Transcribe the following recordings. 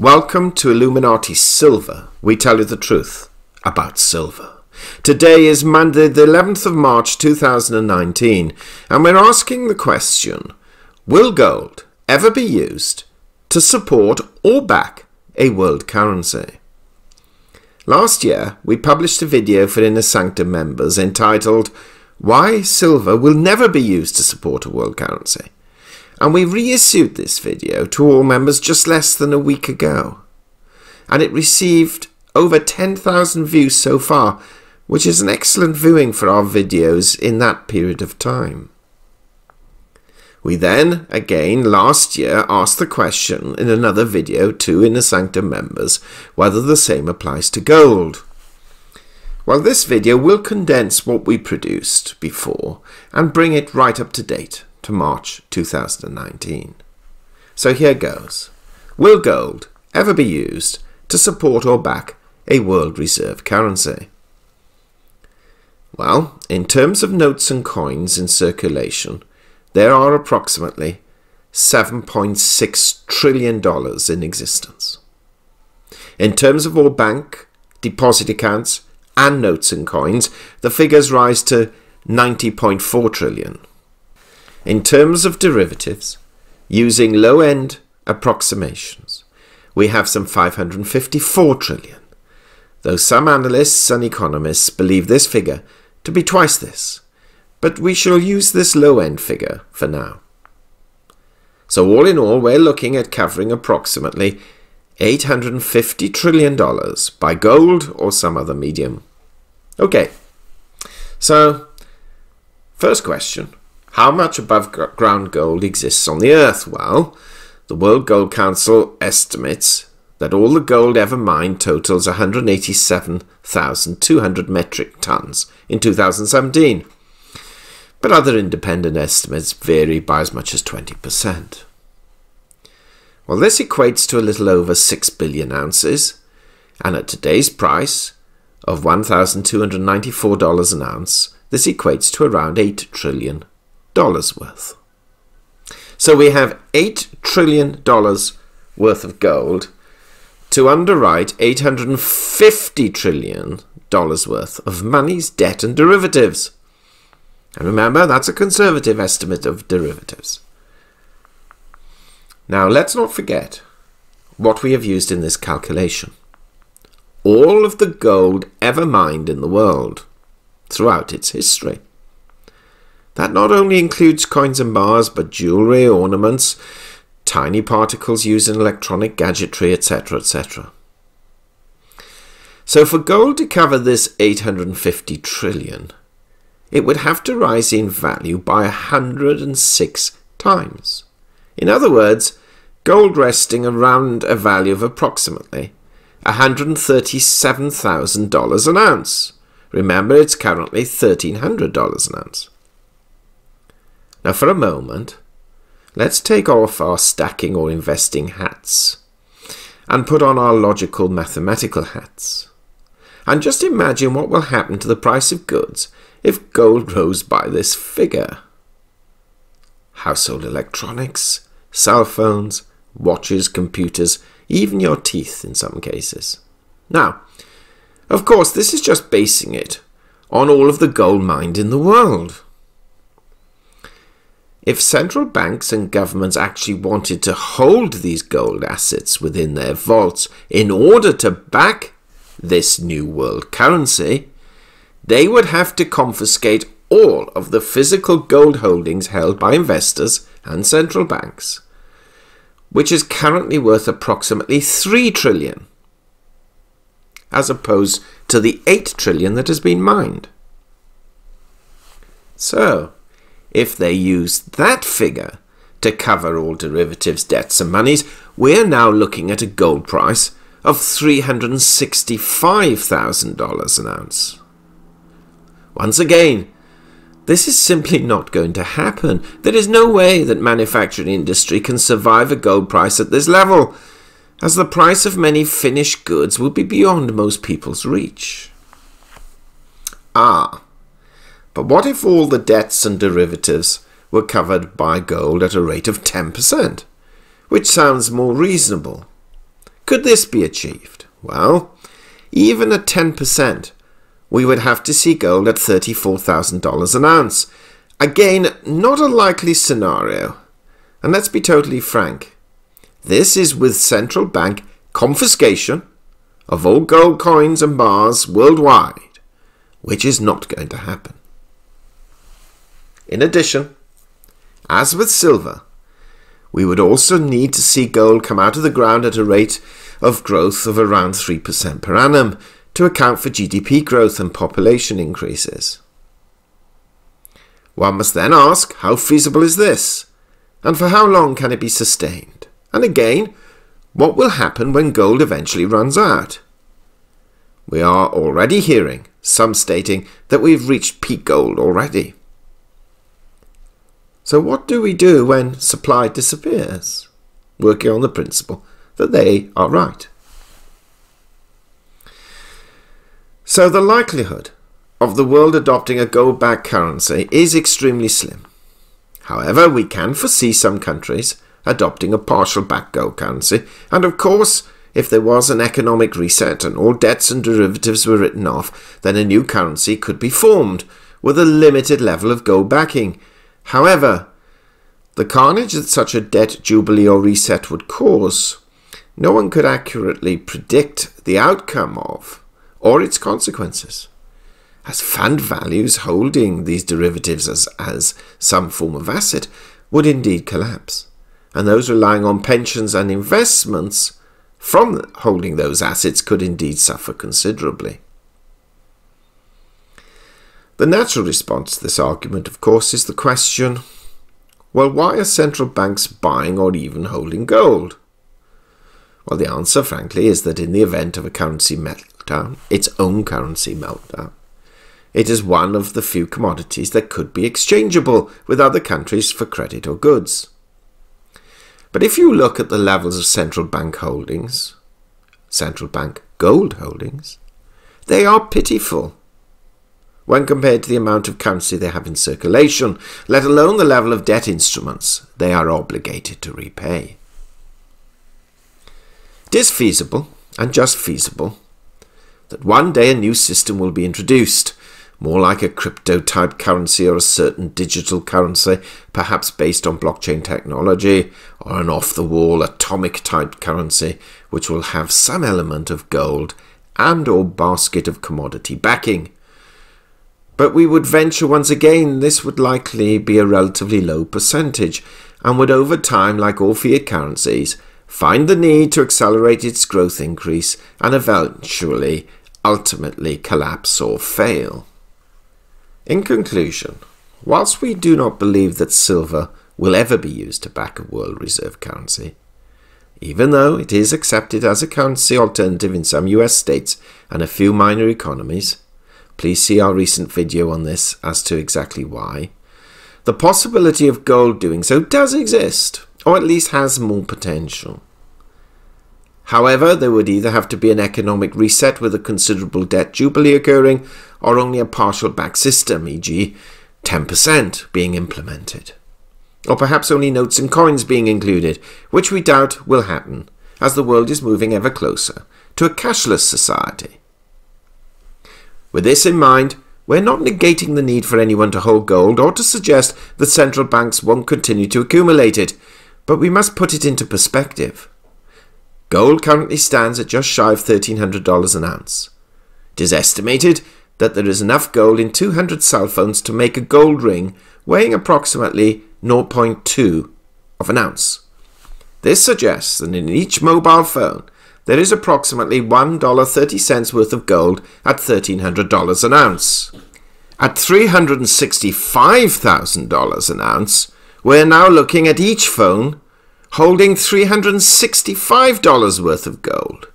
Welcome to Illuminati Silver. We tell you the truth about silver. Today is Monday, the 11th of March 2019, and we're asking the question Will gold ever be used to support or back a world currency? Last year, we published a video for Inner Sanctum members entitled Why Silver Will Never Be Used to Support a World Currency and we reissued this video to all members just less than a week ago. And it received over 10,000 views so far, which is an excellent viewing for our videos in that period of time. We then, again last year, asked the question in another video to Inner Sanctum members whether the same applies to gold. Well, this video will condense what we produced before and bring it right up to date to March 2019. So here goes. Will gold ever be used to support or back a world reserve currency? Well, in terms of notes and coins in circulation, there are approximately $7.6 trillion in existence. In terms of all bank, deposit accounts, and notes and coins, the figures rise to 90.4 trillion. In terms of derivatives, using low-end approximations, we have some 554 trillion, though some analysts and economists believe this figure to be twice this, but we shall use this low-end figure for now. So all in all, we're looking at covering approximately $850 trillion by gold or some other medium. Okay, so first question. How much above ground gold exists on the Earth? Well, the World Gold Council estimates that all the gold ever mined totals 187,200 metric tons in 2017. But other independent estimates vary by as much as 20%. Well, this equates to a little over 6 billion ounces, and at today's price of $1,294 an ounce, this equates to around 8 trillion worth. So we have $8 trillion worth of gold to underwrite $850 trillion worth of monies, debt, and derivatives. And remember, that's a conservative estimate of derivatives. Now, let's not forget what we have used in this calculation. All of the gold ever mined in the world throughout its history. That not only includes coins and bars, but jewellery, ornaments, tiny particles used in electronic gadgetry, etc., etc. So for gold to cover this 850 trillion, it would have to rise in value by 106 times. In other words, gold resting around a value of approximately $137,000 an ounce. Remember, it's currently $1,300 an ounce. Now, for a moment, let's take off our stacking or investing hats and put on our logical mathematical hats. And just imagine what will happen to the price of goods if gold rose by this figure. Household electronics, cell phones, watches, computers, even your teeth in some cases. Now, of course, this is just basing it on all of the gold mined in the world. If central banks and governments actually wanted to hold these gold assets within their vaults in order to back this new world currency, they would have to confiscate all of the physical gold holdings held by investors and central banks, which is currently worth approximately 3 trillion, as opposed to the 8 trillion that has been mined. So, if they use that figure to cover all derivatives, debts, and monies, we're now looking at a gold price of $365,000 an ounce. Once again, this is simply not going to happen. There is no way that manufacturing industry can survive a gold price at this level, as the price of many finished goods will be beyond most people's reach. Ah, but what if all the debts and derivatives were covered by gold at a rate of 10%, which sounds more reasonable, Could this be achieved? Well, even at 10%, we would have to see gold at $34,000 an ounce. Again, not a likely scenario. And let's be totally frank. This is with central bank confiscation of all gold coins and bars worldwide, which is not going to happen. In addition, as with silver, we would also need to see gold come out of the ground at a rate of growth of around 3% per annum to account for GDP growth and population increases. One must then ask, how feasible is this? And for how long can it be sustained? And again, what will happen when gold eventually runs out? We are already hearing some stating that we've reached peak gold already. So, what do we do when supply disappears? Working on the principle that they are right. So, the likelihood of the world adopting a gold backed currency is extremely slim. However, we can foresee some countries adopting a partial backed gold currency, and of course, if there was an economic reset and all debts and derivatives were written off, then a new currency could be formed with a limited level of gold backing However, the carnage that such a debt jubilee or reset would cause, no one could accurately predict the outcome of or its consequences. As fund values holding these derivatives as, as some form of asset would indeed collapse, and those relying on pensions and investments from holding those assets could indeed suffer considerably. The natural response to this argument, of course, is the question well, why are central banks buying or even holding gold? Well, the answer, frankly, is that in the event of a currency meltdown, its own currency meltdown, it is one of the few commodities that could be exchangeable with other countries for credit or goods. But if you look at the levels of central bank holdings, central bank gold holdings, they are pitiful when compared to the amount of currency they have in circulation, let alone the level of debt instruments they are obligated to repay. It is feasible, and just feasible, that one day a new system will be introduced, more like a crypto type currency or a certain digital currency, perhaps based on blockchain technology, or an off the wall atomic type currency, which will have some element of gold and or basket of commodity backing but we would venture once again this would likely be a relatively low percentage and would over time, like all fiat currencies, find the need to accelerate its growth increase and eventually, ultimately collapse or fail. In conclusion, whilst we do not believe that silver will ever be used to back a world reserve currency, even though it is accepted as a currency alternative in some US states and a few minor economies, Please see our recent video on this as to exactly why. The possibility of gold doing so does exist, or at least has more potential. However, there would either have to be an economic reset with a considerable debt jubilee occurring, or only a partial back system, e.g., 10% being implemented. Or perhaps only notes and coins being included, which we doubt will happen, as the world is moving ever closer to a cashless society. With this in mind, we're not negating the need for anyone to hold gold or to suggest that central banks won't continue to accumulate it, but we must put it into perspective. Gold currently stands at just shy of $1,300 an ounce. It is estimated that there is enough gold in 200 cell phones to make a gold ring weighing approximately 0.2 of an ounce. This suggests that in each mobile phone there is approximately $1.30 worth of gold at $1,300 an ounce. At $365,000 an ounce, we're now looking at each phone holding $365 worth of gold.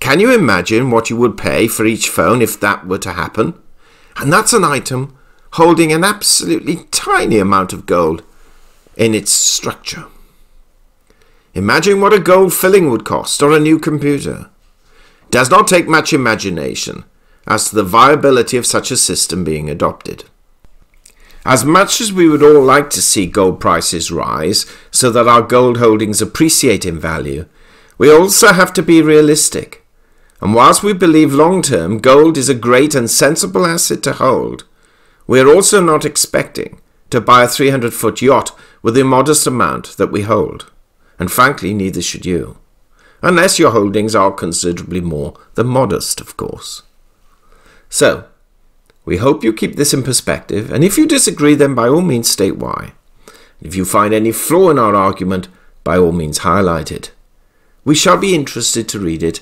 Can you imagine what you would pay for each phone if that were to happen? And that's an item holding an absolutely tiny amount of gold in its structure. Imagine what a gold filling would cost, or a new computer. Does not take much imagination as to the viability of such a system being adopted. As much as we would all like to see gold prices rise so that our gold holdings appreciate in value, We also have to be realistic. And whilst we believe long term gold is a great and sensible asset to hold, we are also not expecting to buy a 300 foot yacht with the modest amount that we hold. And frankly, neither should you. Unless your holdings are considerably more than modest, of course. So, we hope you keep this in perspective, and if you disagree, then by all means state why. If you find any flaw in our argument, by all means highlight it. We shall be interested to read it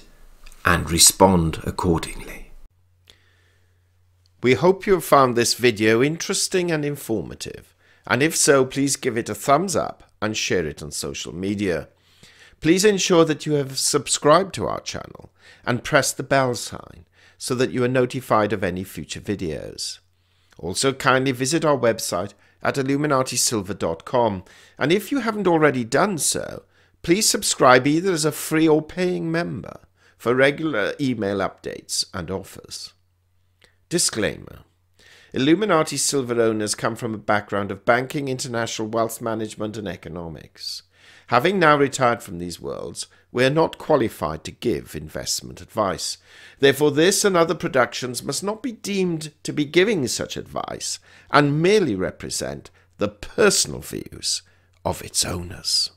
and respond accordingly. We hope you have found this video interesting and informative, and if so, please give it a thumbs up and share it on social media. Please ensure that you have subscribed to our channel and press the bell sign so that you are notified of any future videos. Also, kindly visit our website at illuminatisilver.com, and if you haven't already done so, please subscribe either as a free or paying member for regular email updates and offers. Disclaimer Illuminati Silver owners come from a background of banking, international wealth management, and economics. Having now retired from these worlds, we are not qualified to give investment advice. Therefore, this and other productions must not be deemed to be giving such advice and merely represent the personal views of its owners.